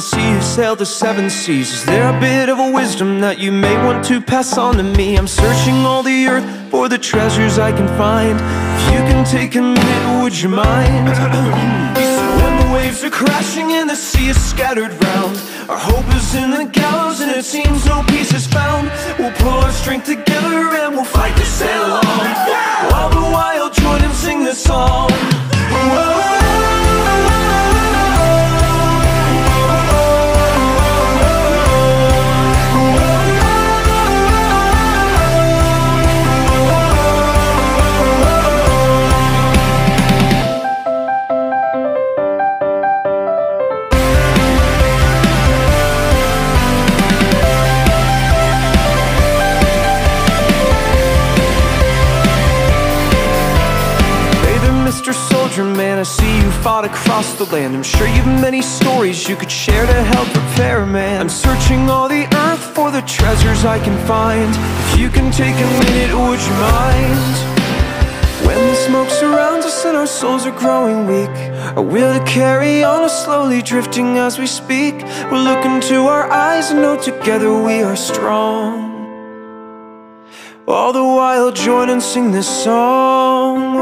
sail the seven seas Is there a bit of a wisdom that you may want to pass on to me? I'm searching all the earth for the treasures I can find If you can take a minute, would you mind? He when the waves are crashing and the sea is scattered round Our hope is in the gallows and it seems no peace is found We'll pull our strength together and we'll fight to sail on All the while Mr. Soldier Man, I see you fought across the land. I'm sure you've many stories you could share to help prepare man. I'm searching all the earth for the treasures I can find. If you can take a minute, would you mind? When the smoke surrounds us and our souls are growing weak Our will to carry on is slowly drifting as we speak. We'll look into our eyes and know together we are strong. All the while join and sing this song